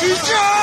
진 짜?